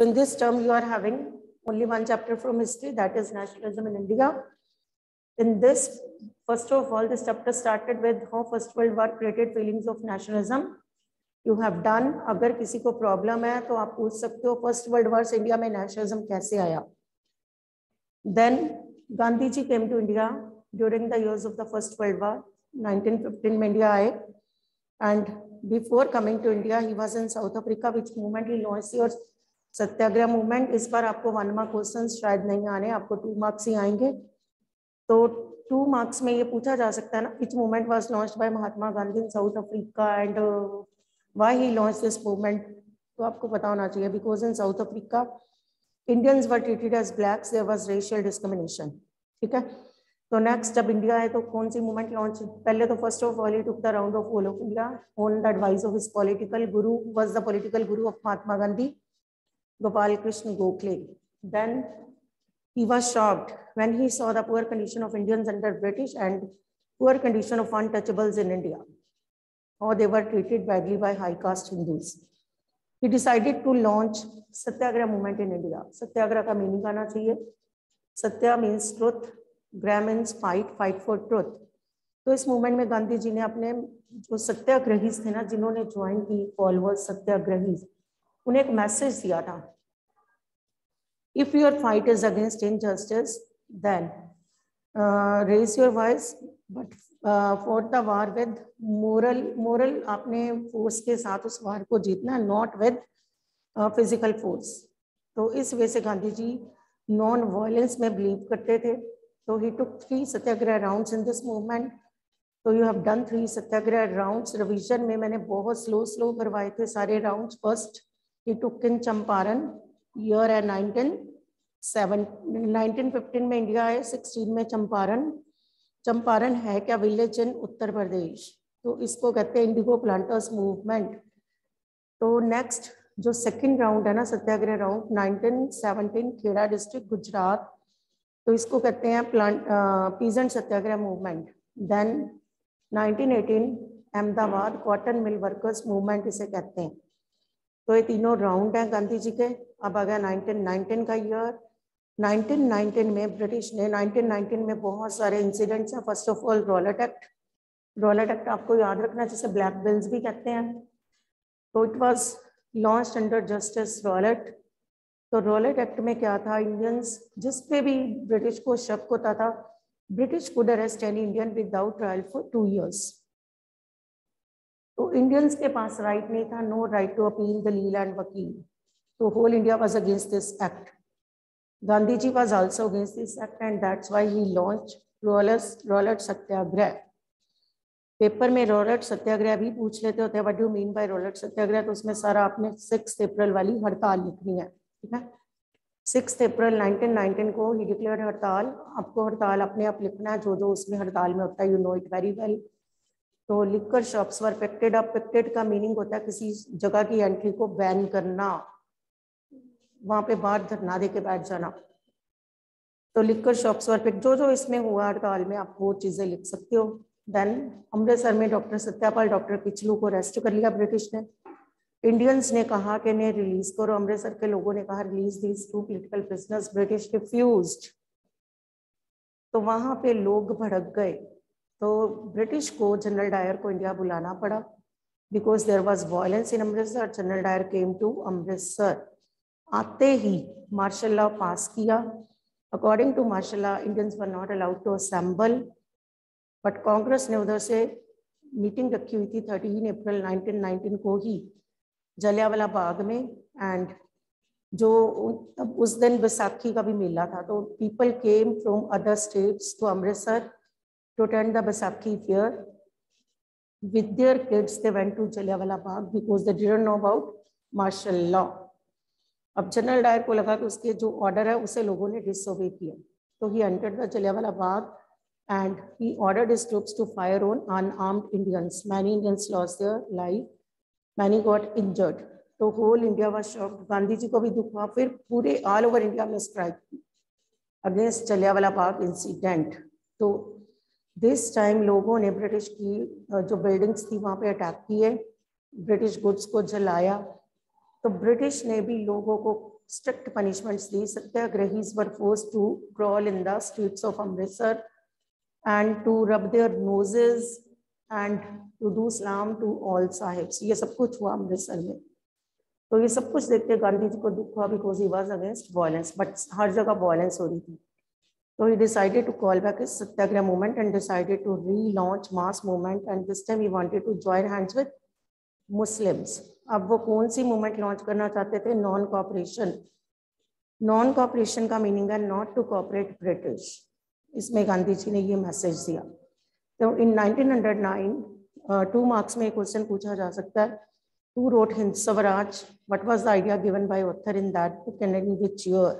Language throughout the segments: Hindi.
So in this term, you are having only one chapter from history, that is nationalism in India. In this, first of all, this chapter started with how First World War created feelings of nationalism. You have done, अगर किसी को problem है तो आप पूछ सकते हो First World War से इंडिया में nationalism कैसे आया? Then Gandhi ji came to India during the years of the First World War. 1915 में इंडिया आए and before coming to India, he was in South Africa, which movement he launched your Satyagraha movement इस बार आपको वन मार्क क्वेश्चन शायद नहीं आने, आपको टू मार्क्स ही आएँगे। तो टू मार्क्स में ये पूछा जा सकता है ना which movement was launch by Mahatma Gandhi in South Africa and why he launch this movement तो आपको पता होना चाहिए because in South Africa Indians were treated as blacks racial discrimination ठीक है? तो नेक्स्ट जब इंडिया है तो कौन सी मूवमेंट लॉन्च पहले तो first of all took the round of all of India on the advice of his political guru was the political guru of Mahatma Gandhi. Gopal Krishna Gokhale then he was shocked when he saw the poor condition of Indians under British and poor condition of untouchables in India. How they were treated badly by high caste Hindus. He decided to launch Satyagraha movement in India. Satyagraha का मीनिंग आना चाहिए. Satya means truth, ग्रामीन्स फाइट फाइट फॉर ट्रुथ तो इस मूवमेंट में गांधी जी ने अपने जो सत्याग्रही थे ना जिन्होंने ज्वाइन की फॉलोअर्स सत्याग्रही उन्हें एक मैसेज दिया था if your fight is against injustice then raise your voice but for the war with moral moral आपने फोर्स के साथ उस वार को जीतना नॉट विद फ़िज़िकल फोर्स तो इस वजह से गांधी जी नॉन वायलेंस में बिलीव करते थे तो he took three satyagraha rounds in this movement. So you have done three satyagraha rounds. Revision में मैंने बहुत स्लो स्लो करवाए थे सारे rounds. First took in Champaran year and 19 seven 1915 में इंडिया है 16 में चंपारण। चंपारण है क्या विलेज इन उत्तर प्रदेश? तो इसको कहते हैं इंडिगो प्लांटर्स मूवमेंट तो नेक्स्ट जो सेकंड राउंड है ना, सत्याग्रह राउंड 1917 खेड़ा डिस्ट्रिक्ट गुजरात। तो इसको कहते हैं plant peasant satyagraha movement then 1918 Ahmedabad cotton mill workers movement इसे कहते हैं। तो ये तीनों राउंड हैं गांधी जी के। अब आ गया 1919 का ईयर 1919 में ब्रिटिश ने 1919 में बहुत सारे इंसिडेंट्स हैं। First of all Rowlatt Act Rowlatt Act आपको याद रखना जैसे ब्लैक बिल्स भी कहते हैं। तो it was launch under Justice Rowlatt तो रॉलेट एक्ट में क्या था? इंडियंस जिस पे भी ब्रिटिश को शक होता था British could arrest any Indian without trial for two years तो इंडियंस के पास राइट नहीं था नो राइट टू अपील द लील एंड वकील तो whole India was against this act Gandhi ji was also against this act and that's why he launch Rowlatt satyagraha paper में रोलेट सत्याग्रह भी पूछ लेते होते हैं what do mean by Rowlatt satyagraha तो उसमें सारा आपने सिक्स अप्रैल वाली हड़ताल लिखनी है, ठीक है? सिक्स अप्रैल 1919 को ही डिक्लेयर हड़ताल, आपको हड़ताल अपने आप लिखना है जो जो उसमें हड़ताल में होता है you know it very well तो लिखकर शॉप्स वर पेक्टेड अब पेक्टेड का मीनिंग होता है किसी जगह की एंट्री को बैन करना। वहाँ पे बाहर धरना दे के बैठ जाना। तो लिखकर शॉप्स वर पिक जो जो इसमें हुआ हड़ताल में, आप वो चीज़ें लिख सकते हो। देन अमृतसर में डॉक्टर सत्यापाल डॉक्टर पिछलू को अरेस्ट कर लिया ब्रिटिश ने। इंडियंस ने कहा कि इन्हें रिलीज़ करो। अमृतसर के लोगों ने कहा release these two political prisoners British refuse तो वहाँ पे लोग भड़क गए। तो ब्रिटिश को जनरल डायर को इंडिया बुलाना पड़ा because there was violence in Amritsar General Dyer came to Amritsar आते ही मार्शल लॉ पास किया। According to martial law Indians were not allowed to assemble but Congress ने उधर से मीटिंग रखी हुई थी थर्टीन अप्रैल 1919 को ही, जलियावाला बाग में। एंड जो तब उस दिन बैसाखी का भी मेला था तो people came from other states to Amritsar to attend the Baisakhi fair with their kids, they went to Jallianwala Bagh because they didn't know about martial law. अब जनरल डायर को लगा कि उसके जो ऑर्डर है, उसे लोगों ने डिसोबे किया। तो he entered the Jallianwala Bagh and he ordered his troops to fire on unarmed Indians. Many Indians lost their life. Many got injured तो whole India was shock Gandhi ji को भी दुख हुआ। फिर पूरे ऑल ओवर इंडिया में स्ट्राइक की अगेंस्ट जलियावाला बाग इंसिडेंट तो दिस टाइम लोगों ने ब्रिटिश की जो बिल्डिंग्स थी वहाँ पे अटैक किए ब्रिटिश गुड्स को जलाया। तो ब्रिटिश ने भी लोगों को strict punishments the. Satyagrahi force to crawl in the streets of Amritsar and to rub their noses and to do सलाम टू ऑल साहिब्स ये सब कुछ हुआ अमृतसर में। तो ये सब कुछ देखते गांधी जी को दुख हुआ because he was against violence but हर जगह वायलेंस हो रही थी। So he decided to call back his Satyagraha movement and decided to relaunch mass movement and this time he wanted to join hands with Muslims. अब वो कौन सी मूवमेंट लॉन्च करना चाहते थे नॉन कॉपरेशन नॉन कॉपरेशन का मीनिंग है नॉट टू कॉपरेट ब्रिटिश इसमें गांधी जी ने ये मैसेज दिया तो इन 1909 टू मार्क्स में क्वेश्चन पूछा जा सकता है who wrote Hind Swaraj what was the idea given by author in that book and in which year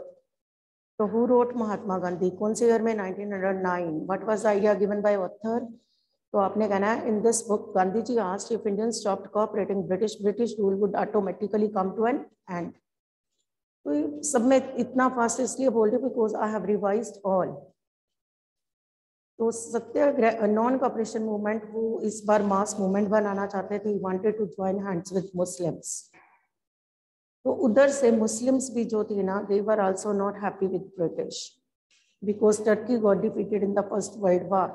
So who wrote Mahatma Gandhi? कौन से ईयर में 1909? What was the idea given by author? तो आपने कहना है in this book Gandhi ji asked if Indians stopped cooperating British British rule would automatically come to an end. तो सब में इतना फास्ट इसलिए बोल रही because I have revised all तो सत्याग्रह नॉन कॉपरेशन मूवमेंट वो इस बार मास मूवमेंट बनाना चाहते थे wanted to join hands with Muslims तो उधर से मुस्लिम्स भी जो थे ना they were also not happy with British because Turkey got defeated in the First World War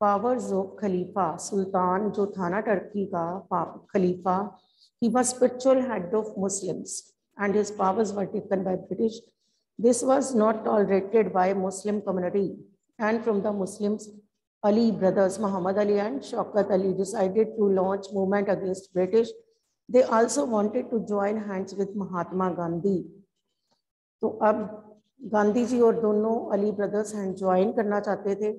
powers of खलीफा सुल्तान जो था ना टर्की का खलीफा he was spiritual head of Muslims and his powers were taken by British this was not tolerated by Muslim community and from the Muslims Ali brothers Mohammad Ali and Shaukat Ali decided to launch movement against British They also wanted to join hands with Mahatma Gandhi. तो अब गांधी जी और दोनों अली ब्रदर्स हैंड ज्वाइन करना चाहते थे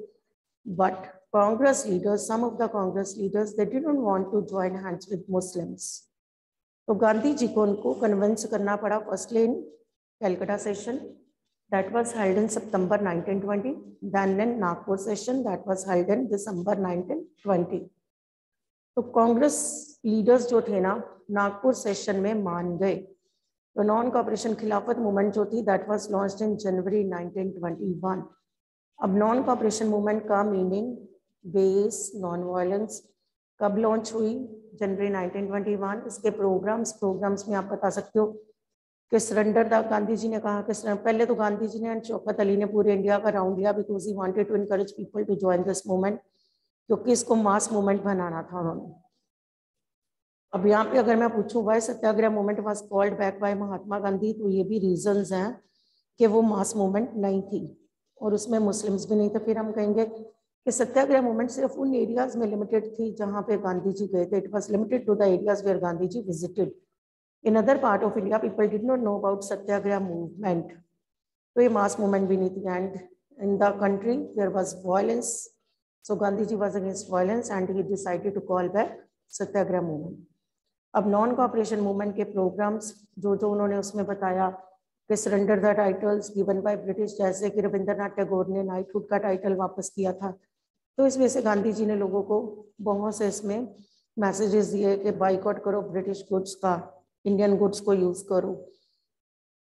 but Congress leaders some of the Congress leaders they didn't want to join hands with Muslims तो गांधी जी को उनको कन्विंस करना पड़ा firstly in Calcutta session that was held in September 1920, then in Nagpur session that was held in December 1920. तो कांग्रेस लीडर्स जो थे ना, नागपुर सेशन में मान गए। तो नॉन कॉपरेशन खिलाफत मूवमेंट जो थी that was launched in January 1921 अब नॉन कॉपरेशन मूवमेंट का मीनिंग बेस नॉन वायलेंस कब लॉन्च हुई? जनवरी 1921 इसके प्रोग्राम्स प्रोग्राम्स में आप बता सकते हो कि सरेंडर दा, गांधी जी ने कहा कि पहले तो गांधी जी ने शौकत अली ने पूरे इंडिया का राउंड लिया because he wanted to encourage people to join this movement क्योंकि इसको मास मूवमेंट बनाना था उन्होंने। अब यहाँ पे अगर मैं पूछूँ why satyagraha movement was called back by Mahatma Gandhi तो ये भी रीजंस हैं कि वो मास मूवमेंट नहीं थी। और उसमें मुस्लिम्स भी नहीं थे। फिर हम कहेंगे कि सत्याग्रह मूवमेंट सिर्फ़ उन एरियाज़ में लिमिटेड थी जहाँ पे गांधी जी गए थे। It was limited to the areas where Gandhi ji visited in other part of India people did not know about satyagraha movement तो ये मास मूवमेंट भी नहीं थी। And in the country there was violence Gandhi ji was against violence and he decided to call back satyagraha movement अब नॉन कॉपरेशन मूवमेंट के प्रोग्राम्स जो जो उन्होंने उसमें बताया, कि surrender the titles given by British जैसे कि रविंद्रनाथ टैगोर ने नाइटहुड का टाइटल वापस किया था। तो इस वजह से गांधी जी ने लोगों को बहुत से इसमें मैसेजेस दिए कि बाइकआउट करो ब्रिटिश गुड्स का इंडियन गुड्स को यूज़ करो।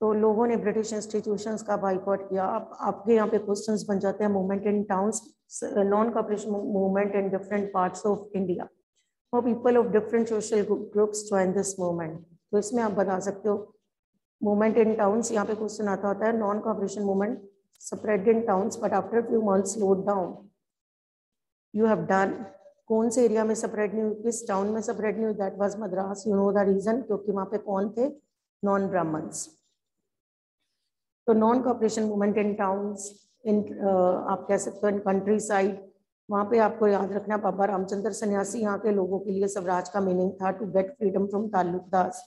तो लोगों ने ब्रिटिश इंस्टीट्यूशंस का बाइकआउट किया। अब आपके यहाँ पे क्वेश्चंस बन जाते हैं। Movement in towns cooperation movement in different parts of India और people of different social groups join this movement तो इसमें आप बता सकते हो मूवमेंट इन टाउन्स यहाँ पे क्वेश्चन आता होता है non cooperation movement spread in towns but after few months slowed down you have done कौन से एरिया में स्प्रेड नहीं हुई, किस टाउन में स्प्रेड नहीं हुई that was Madras you know the reason क्योंकि वहाँ पे कौन थे? नॉन ब्राह्मण्स तो non cooperation movement in towns in आप कह सकते हो, इन कंट्री साइड वहाँ पे आपको याद रखना, बाबा रामचंद्र सन्यासी यहाँ के लोगों के लिए स्वराज का मीनिंग था to get freedom from taluqdars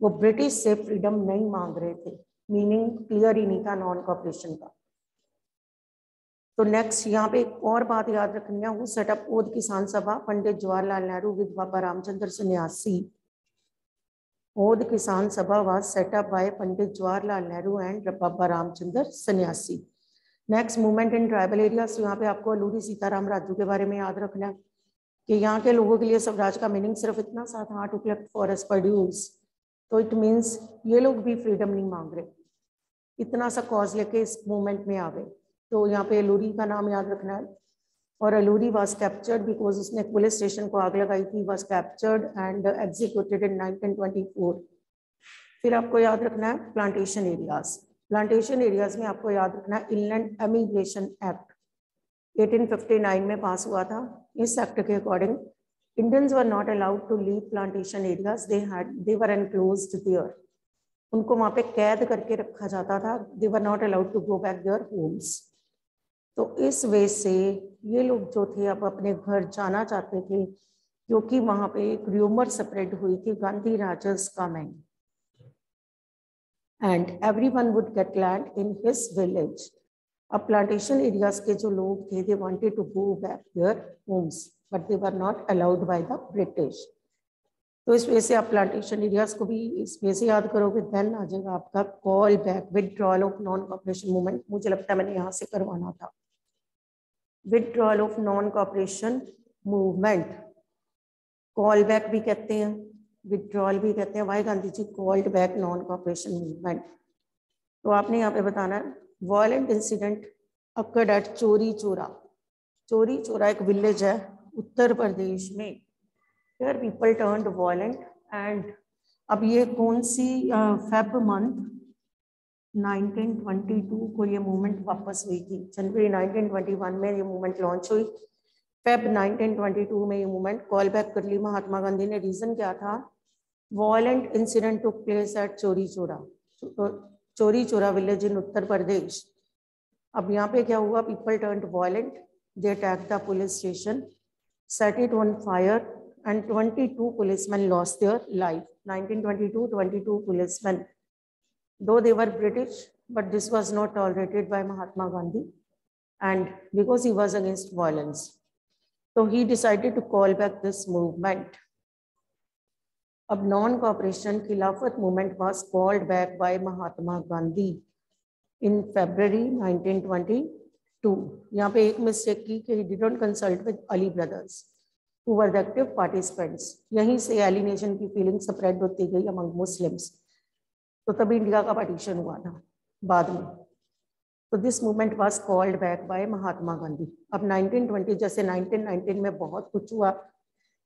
वो ब्रिटिश से फ्रीडम नहीं मांग रहे थे। मीनिंग क्लियर ही नहीं था नॉन कॉपरेशन का। तो नेक्स्ट यहाँ पे एक और बात याद रखनी है, वो set up Oudh Kisan Sabha, Pandit Jawaharlal Nehru with Baba Ramchandra Sanyasi. Oudh Kisan Sabha was set up by Pandit Jawaharlal Nehru and Baba Ramchandra Sanyasi. Next movement in tribal areas यहाँ पे आपको अलूरी सीताराम राजू के बारे में याद रखना है कि यहाँ के लोगों के लिए स्वराज का मीनिंग सिर्फ़ इतना सा था टू कलेक्ट फॉरेस्ट प्रोड्यूस तो इट मीन्स ये लोग भी फ्रीडम नहीं मांग रहे। इतना सा कॉज लेके इस मूवमेंट में आ गए तो यहाँ पे अलूरी का नाम याद रखना है। और अलूरी वॉज़ कैप्चर्ड बिकॉज़ उसने पुलिस स्टेशन को आग लगाई थी। Was captured and executed in 1924 फिर आपको याद रखना है प्लांटेशन एरियाज़ प्लांटेशन एरियाज़ में आपको याद रखना इनलैंड एमिग्रेशन एक्ट 1859 में पास हुआ था। इस एक्ट के according Indians were not allowed to leave plantation areas they had they were enclosed there उनको वहाँ पे कैद करके रखा जाता था। They were not allowed to go back their homes तो इस वे से ये लोग जो थे, अब अपने घर जाना चाहते थे, क्योंकि वहाँ पे एक र्यूमर स्प्रेड हुई थी Gandhi Raj is coming and everyone would get land in his village अब प्लांटेशन एरियाज़ के जो लोग थे they wanted to go back their homes but they were not allowed by the British तो इस वजह से आप प्लांटेशन एरियाज़ को भी इस वजह से याद करोगे देन आ जाएगा आपका call back withdrawal of non cooperation movement मुझे लगता है मैंने यहाँ से करवाना था। Withdrawal of non cooperation movement call back भी कहते हैं। विदड्रॉल भी कहते हैं। Why Gandhi ji called back non cooperation movement तो आपने यहाँ पे बताना है वायलेंट इंसिडेंट अक्कड एट चोरी चोरा चोरी चोरा एक विलेज है उत्तर प्रदेश में। There people turn violent and अब ये कौन सी फेब मंथ 1922 को ये मूवमेंट वापस हुई थी। जनवरी 1921 में ये मूवमेंट लॉन्च हुई। फेब 1922 में ये मूवमेंट कॉल बैक कर ली। महात्मा गांधी ने रीजन क्या था? violent incident took place at Chauri Chaura Chauri चोरा विलेज इन उत्तर प्रदेश अब यहाँ पे क्या हुआ people turn violent they attack the police station set it on fire and 22 policemen lost their life 1922 22 policemen though they were british but this was not tolerated by mahatma gandhi and because he was against violence so he decided to call back this movement अब non cooperation Khilafat movement was called back by Mahatma Gandhi in February 1922 यहाँ पे एक मिस्टेक की कि didn't consult with Ali brothers who the active participants यहीं से एलिनेशन की फीलिंग स्प्रेड होती गई अमंग मुस्लिम्स तो तभी इंडिया का पार्टीशन हुआ था बाद में। तो this movement was called back by Mahatma Gandhi. अब 1920 जैसे 1919 में बहुत कुछ हुआ।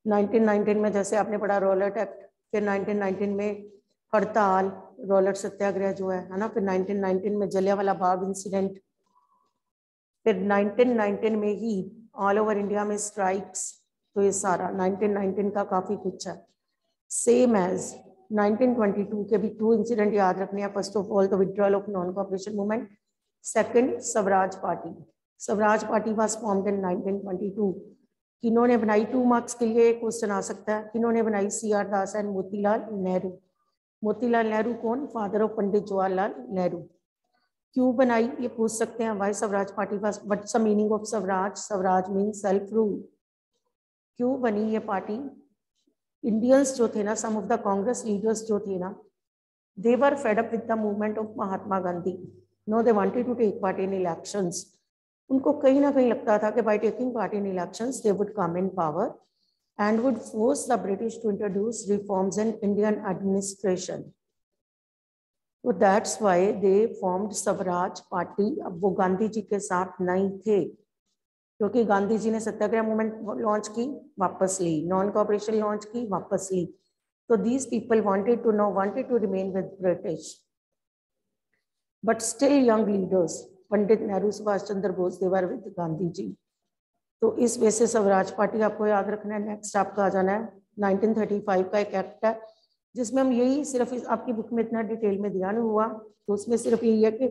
1919 में जैसे आपने पढ़ा रोलर एक्ट फिर 1919 में हड़ताल, रोलर सत्याग्रह जो है है ना? फिर 1919 में जलियावाला बाग इंसिडेंट फिर 1919 में ही ऑल ओवर इंडिया में स्ट्राइक्स तो ये सारा 1919 का काफ़ी कुछ है। सेम एज 1922 के भी टू इंसिडेंट याद रखने हैं। First of all the withdrawal of non cooperation movement second Swaraj Party Swaraj Party was formed in 1922 किन्होंने बनाई टू मार्क्स के लिए क्वेश्चन आ सकता है। किन्होंने बनाई C R Das and Motilal Nehru? Motilal Nehru कौन? Father of Pandit Jawaharlal Nehru. क्यों बनाई? ये पूछ सकते हैं why Swaraj Party pass. What the meaning of swaraj? Swaraj mean self rule क्यों बनी ये पार्टी? इंडियंस जो थे ना some of the Congress leaders जो थे ना they were fed up with the movement of Mahatma Gandhi no they wanted to take part in elections उनको कहीं ना कहीं लगता था कि by taking part in elections they would come in power and would force the British to introduce reforms in Indian administration तो that's why they formed Swaraj Party अब वो गांधी जी के साथ नहीं थे, क्योंकि गांधी जी ने सत्याग्रह मूवमेंट लॉन्च की, वापस ली। नॉन कॉपरेशन लॉन्च की, वापस ली। तो these people wanted to no wanted to remain with British but still young leaders Pandit Nehru, Subhash Chandra Bose देवर गांधी जी। तो इस वजह से स्वराज पार्टी आपको याद रखना है। नेक्स्ट आपका आ जाना है। 1935 का एक एक्ट है, जिसमें हम यही सिर्फ़ इस आपकी बुक में इतना डिटेल में ध्यान हुआ। तो उसमें सिर्फ़ यही है कि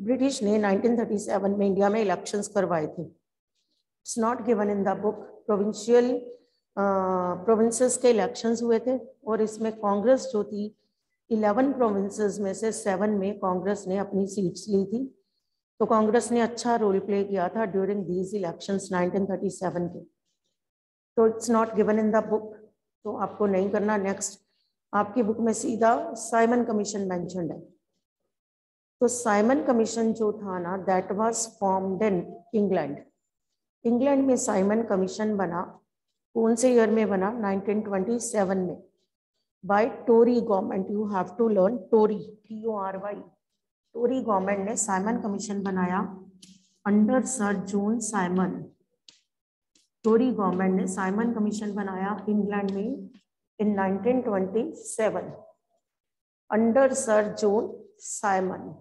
ब्रिटिश ने 1937 में इंडिया में इलेक्शंस करवाए थे। It's not given in the book provincial provinces के इलेक्शंस हुए थे और इसमें कांग्रेस जो थी 11 प्रोविंसेस में से सेवन में कांग्रेस ने अपनी सीट्स ली थी। तो कांग्रेस ने अच्छा रोल प्ले किया था ड्यूरिंग दीज इलेक्शंस 1937 के। तो it's not given in the book तो आपको नहीं करना नेक्स्ट आपकी बुक में सीधा साइमन कमीशन है। तो साइमन कमीशन जो था ना that was formed in England England में साइमन कमीशन बना, कौन से ईयर में बना? 1927 में। By Tory government you have to learn Tory T O R Y Tory government ने साइमन कमीशन बनाया under sir John Simon Tory government ने साइमन कमीशन बनाया इंग्लैंड में in 1927 under Sir John Simon.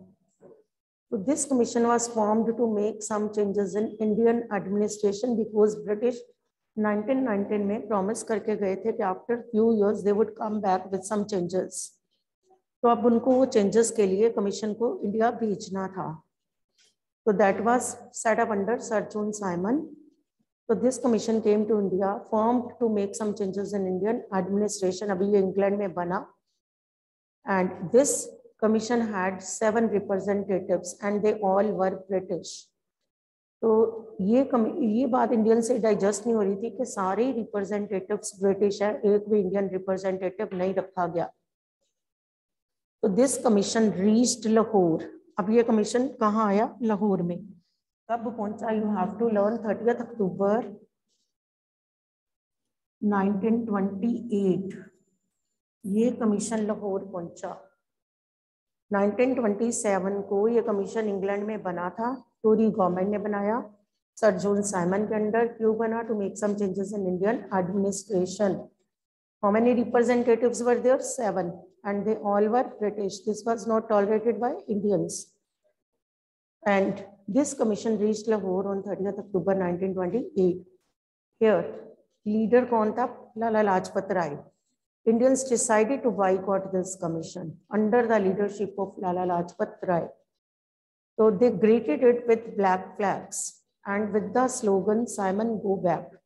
So this commission was formed to make some changes in Indian administration because British 1919 में promise करके गए थे कि after few years they would come back with some changes. तो अब उनको वो चेंजेस के लिए कमीशन को इंडिया भेजना था। तो that was set up under sir John Simon तो this commission came to India form to make some changes in Indian administration अभी ये इंग्लैंड में बना। And this commission had seven representatives and they all were British तो ये कमी, ये बात इंडियन से डाइजस्ट नहीं हो रही थी कि सारे रिप्रेजेंटेटिव्स ब्रिटिश है, एक भी इंडियन रिप्रेजेंटेटिव नहीं रखा गया। तो दिस कमीशन रीच्ड लाहौर अब ये कमीशन कहाँ आया? लाहौर में। कब पहुँचा? You have to learn thirty October 1928 ये कमीशन लाहौर पहुँचा। 1927 को ये कमीशन इंग्लैंड में बना था। टोरी गवर्नमेंट ने बनाया। सर जोन साइमन के अंडर क्यों बना? To make some changes in Indian administration how many representatives were there? Seven. And they all were british. This was not tolerated by indians. And this commission reached lahore on 30th october 1928 here leader kaun tha lala lajpat rai. Indians decided to boycott this commission under the leadership of lala lajpat rai. So they greeted it with black flags and with the slogan Simon go back.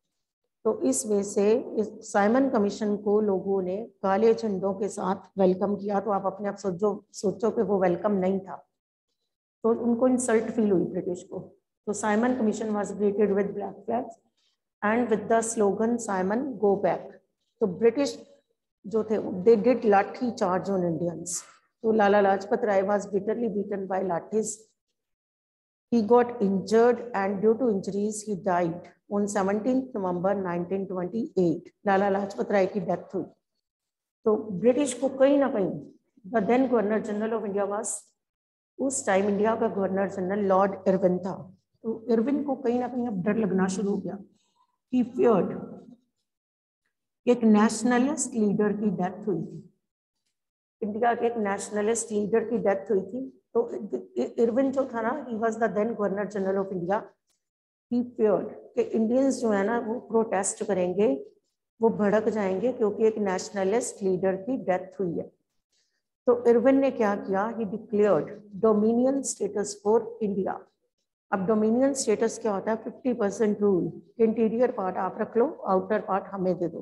तो इस वे से इस साइमन कमीशन को लोगों ने काले झंडों के साथ वेलकम किया। तो आप अपने आप सोचो सोचो कि वो वेलकम नहीं था। तो उनको इंसल्ट फील हुई ब्रिटिश को। तो Simon commission was greeted with black flags and with the slogan Simon go back तो ब्रिटिश जो थे they did lathi charge on Indians तो Lala Lajpat Rai was bitterly beaten by lathis He got injured and due to injuries, he died on 17th November 1928. Lala Lajpat Rai की डेथ हुई। तो ब्रिटिश को कहीं ना कहीं the then governor general of India was उस टाइम इंडिया का गवर्नर जनरल लॉर्ड इरविन था। तो इरविन को कहीं ना कहीं अब डर लगना शुरू हो गया। ही फियर्ड एक नेशनलिस्ट लीडर की डेथ हुई थी। इंडिया के एक नेशनलिस्ट लीडर की डेथ हुई थी। तो इरविन जो था ना he was the then governor general of India he feared कि इंडियंस जो है ना वो प्रोटेस्ट करेंगे वो भड़क जाएँगे क्योंकि एक नेशनलिस्ट लीडर की डेथ हुई है। तो इरविन ने क्या किया? He declared dominion status for India अब डोमिनियन स्टेटस क्या होता है? Fifty percent rule interior part आप रख लो आउटर पार्ट हमें दे दो।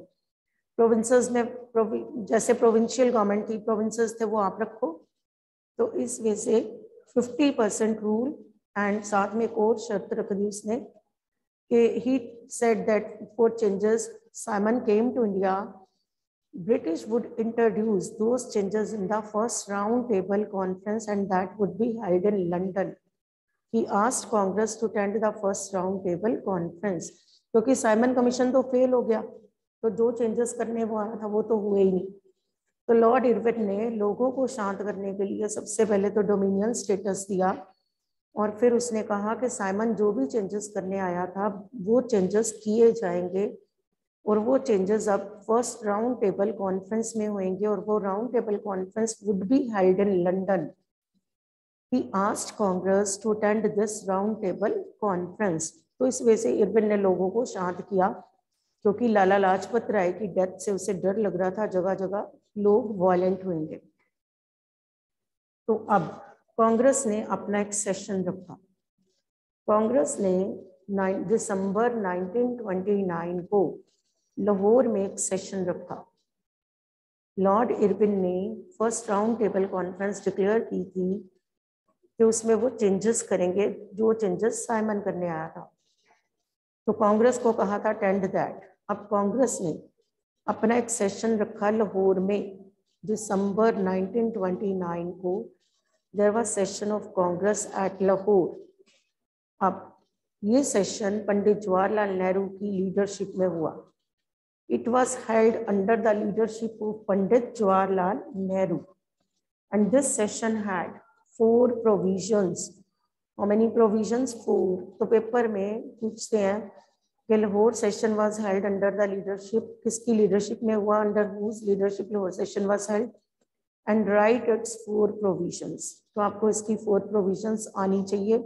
प्रोविंसेस में प्रोवि, जैसे प्रोविंशियल गवर्नमेंट थी प्रोविंसेस थे वो आप रखो। तो इस वजह से 50 परसेंट रूल एंड साथ में एक और शर्त रख दी उसने he said that for changes Simon came to India British would introduce those changes in the first round table conference and that would be held in London. He asked Congress to attend the first round table conference. क्योंकि साइमन कमीशन तो फेल हो गया तो जो चेंजेस करने वो आया था वो तो हुए ही नहीं तो लॉर्ड इरविन ने लोगों को शांत करने के लिए सबसे पहले तो डोमिनियन स्टेटस दिया और फिर उसने कहा कि साइमन जो भी चेंजेस करने आया था, वो चेंजेस किए जाएँगे और वो चेंजेस अब फ़र्स्ट राउंड टेबल कॉन्फ्रेंस में होंगे और वो round table conference would be held in London he asked Congress to attend this round table conference तो इस वजह से इरविन ने लोगों को शांत किया, क्योंकि लाला लाजपत राय की डेथ से उसे डर लग रहा था जगह जगह लोग वायलेंट होंगे तो अब कांग्रेस ने अपना एक सेशन रखा। कांग्रेस ने दिसंबर 1929 को लाहौर में एक सेशन रखा। लॉर्ड इरविन ने first round table conference declare की थी कि उसमें वो चेंजेस करेंगे, जो चेंजेस साइमन करने आया था। तो कांग्रेस को कहा था टेंड दैट अब कांग्रेस ने अपना एक सेशन रखा लाहौर में, दिसंबर 1929 को। There was session of Congress at Lahore अब ये सेशन पंडित जवाहरलाल नेहरू की लीडरशिप में हुआ। It was held under the leadership of Pandit Jawaharlal Nehru. And this session had four provisions how many provisions four तो पेपर में पूछते हैं, कि Lahore session was held under the leadership किसकी लीडरशिप में हुआ? Under whose leadership Lahore session was held and right it's four provisions आपको इसकी फोर्थ प्रोविजंस आनी चाहिए।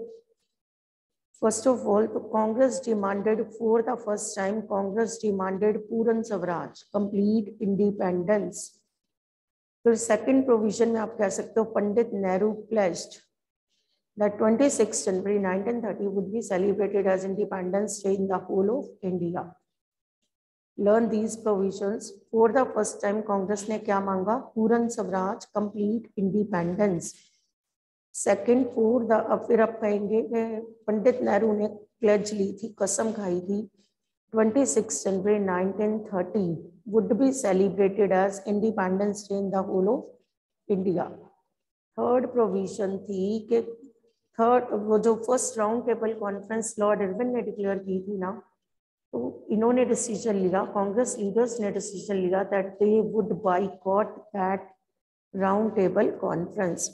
फ़र्स्ट ऑफ़ ऑल तो Congress demanded for the first time Congress demanded Purna Swaraj complete independence फिर सेकंड प्रोविज़न में आप कह सकते हो Pandit Nehru pledged twenty six January 1930 would be celebrated as independence day in the whole of India learn these provision for the first time Congress ने क्या मांगा? Purna Swaraj complete independence second for the फिर आप कहेंगे पंडित नेहरू ने प्लेज ली थी, कसम खाई थी 26 January 1930 would be celebrated as Independence Day in the whole of. Third provision थी कि थर्ड वो जो first round table conference lord Irwin ने डिक्लेयर की थी ना तो इन्होंने डिसीज़न लिया कांग्रेस लीडर्स ने डिसीज़न लिया that they would boycott that round table conference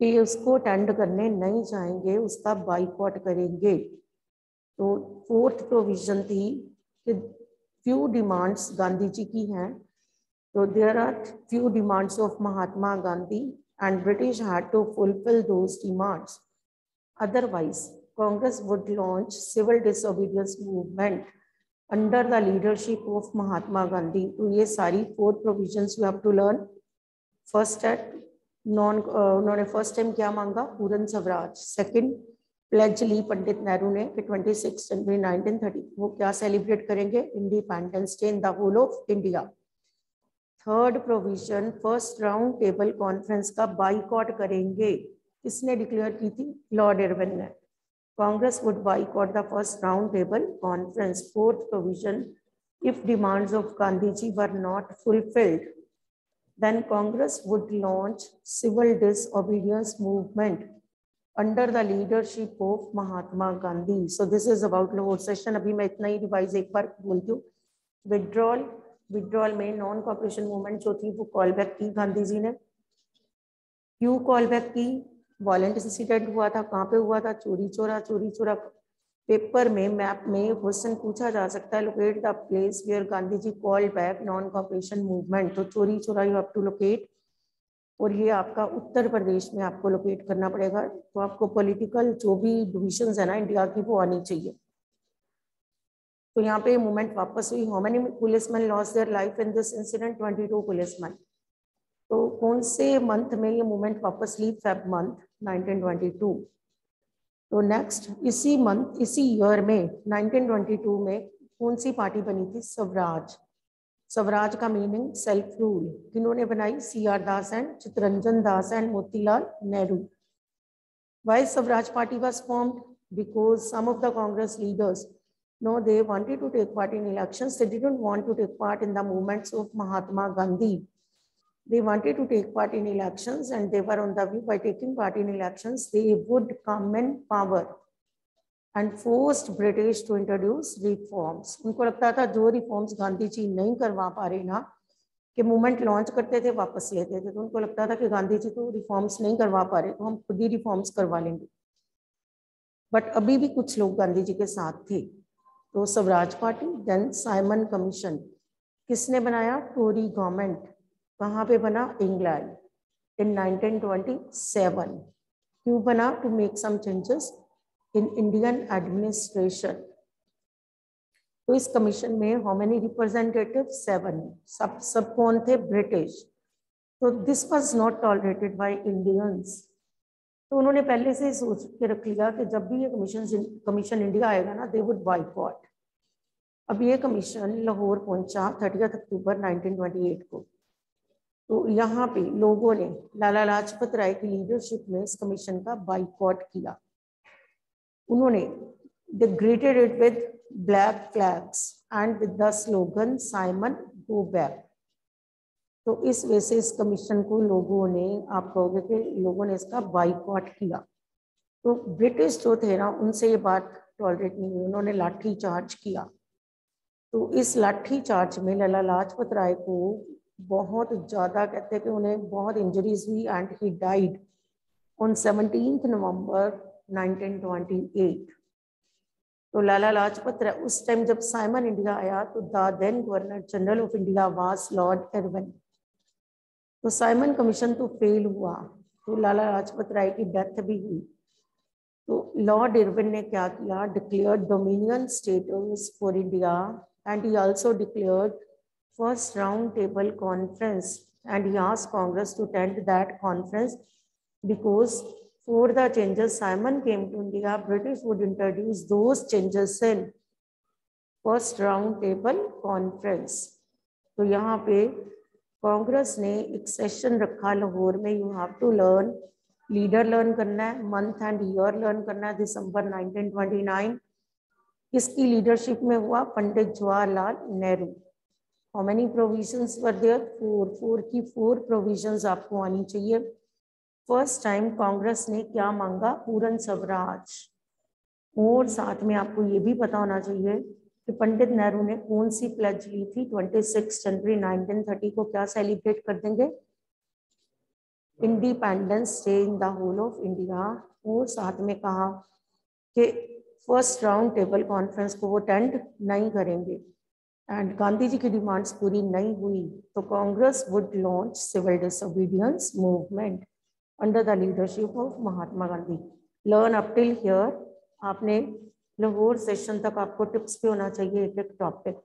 कि उसको अटेंड करने नहीं जाएँगे, उसका बाइकआउट करेंगे। तो फोर्थ प्रोविज़न थी कि फ्यू डिमांड्स गांधी जी की हैं। तो there are few demands of Mahatma Gandhi and British had to fulfil those demands otherwise Congress would launch civil disobedience movement under the leadership of Mahatma Gandhi तो ये सारी fourth provision you have to learn first at uh, उन्होंने फ़र्स्ट टाइम क्या मांगा पूर्ण स्वराज. Second प्लेज ली पंडित नेहरू ने कि 26 जनवरी 1930 वो क्या सेलिब्रेट करेंगे? Independence day in the whole of India third provision first round table conference का बाइकआउट करेंगे। किसने डिक्लेयर की थी? लॉर्ड इरविन ने। Congress would boycott the first round table conference fourth provision if if demands of Gandhiji were not fulfilled, then Congress would launch civil disobedience movement under the leadership of Mahatma Gandhi. So this is about Lahore session. अभी मैं इतना ही रिवाइज एक बार बोलती हूँ withdrawal विड्रॉल में नॉन कॉपरेशन मूवमेंट जो थी वो कॉल बैक की गांधी जी ने क्यों कॉल बैक की वॉलेंट इंसिडेंट हुआ था कहाँ पे हुआ था चोरी चोरा चोरी चोरा पेपर में, मैप में क्वेश्चन पूछा जा सकता है। Locate the place where Gandhi ji call back non cooperation movement तो Chauri Chaura you have to locate और ये आपका उत्तर प्रदेश में आपको लोकेट करना पड़ेगा। तो आपको पॉलिटिकल जो भी डिविजन है ना इंडिया की, वो आनी चाहिए। तो यहाँ पे मूवमेंट वापस हुई। How many policemen lost their life in this incident 22 policemen तो कौन से मंथ में ये मूवमेंट वापस ली फेब मंथ 1922 तो नेक्स्ट इसी मंथ इसी ईयर में 1922 में कौन सी पार्टी बनी थी? स्वराज। स्वराज का मीनिंग सेल्फ रूल किन्होंने बनाई? C R Das and Chittaranjan Das and Motilal Nehru. Why Swaraj party was formed because some of the Congress leaders No, they wanted to take part in elections. They didn't want to take part in the movements of Mahatma Gandhi. They wanted to take part in elections and they were on the view by taking part in elections, they would come in power and forced British to introduce reforms. उनको लगता था जो reforms गांधी जी नहीं करवा पा रहे ना कि मूवमेंट लॉन्च करते थे वापस लेते थे तो उनको लगता था कि गांधी जी तो रिफॉर्म्स नहीं करवा पा रहे तो हम खुद ही रिफॉर्म्स करवा लेंगे बट अभी भी कुछ लोग गांधी जी के साथ थे तो Swaraj party then Simon commission किसने बनाया टोरी गवर्नमेंट कहाँ पे बना? इंग्लैंड इन 1927 क्यों बना? To make some changes in Indian administration तो इस कमीशन में हाउ मेनी रिप्रेजेंटेटिव सेवन सब सब कौन थे? ब्रिटिश तो this was not tolerated by Indians तो उन्होंने पहले से सोच के रख लिया कि जब भी ये कमीशन कमीशन इंडिया आएगा ना दे वुड बाइकॉट अब ये कमीशन लाहौर पहुँचा थर्टी अक्टूबर 1928 को। तो यहाँ पे लोगों ने लाला लाजपत राय की लीडरशिप में इस कमीशन का बाइकआउट किया। उन्होंने the greeted it with black flags and with the slogan Simon go back तो इस वजह से इस कमीशन को लोगों ने, आप कहोगे कि लोगों ने इसका बाइकआउट किया। तो ब्रिटिश जो थे ना, उनसे ये बात टॉलरेट नहीं हुई। उन्होंने लाठी चार्ज किया। तो इस लाठी चार्ज में लाला लाजपत राय को बहुत ज़्यादा कहते हैं कि उन्हें बहुत इंजरीज हुई and he died on seventeen November 1928 तो लाला लाजपत राय उस टाइम जब साइमन इंडिया आया तो the then governor general of India was Lord Irwin तो साइमन कमीशन तो फेल हुआ तो लाला लाजपत राय की डेथ भी हुई. तो लॉर्ड इरविन ने क्या किया declare dominion status for India and he also declared first round table conference and he asked Congress to attend that conference because for the changes Simon came to India, British would introduce those changes in first round table conference. तो यहाँ पे कांग्रेस ने एक सेशन रखा लाहौर में you have to learn leader learn करना है मंथ एंड ईयर लर्न करना है दिसंबर 1929 किसकी लीडरशिप में हुआ? Pandit Jawaharlal Nehru. How many provisions were there four four की फोर प्रोविजंस आपको आनी चाहिए। फ़र्स्ट टाइम कांग्रेस ने क्या मांगा? पूर्ण स्वराज और साथ में आपको ये भी पता होना चाहिए कि पंडित नेहरू ने कौन सी प्लेज ली थी? 26 जनवरी 1930 को क्या सेलिब्रेट कर देंगे? Independence day in the whole of India और साथ में कहा कि फ़र्स्ट राउंड टेबल कॉन्फ्रेंस को वो अटेंड नहीं करेंगे। एंड गांधी जी की डिमांड्स पूरी नहीं हुई तो Congress would launch civil disobedience movement under the leadership of Mahatma Gandhi learn up till here आपने लाहौर सेशन तक आपको टिप्स भी होना चाहिए, एक एक टॉपिक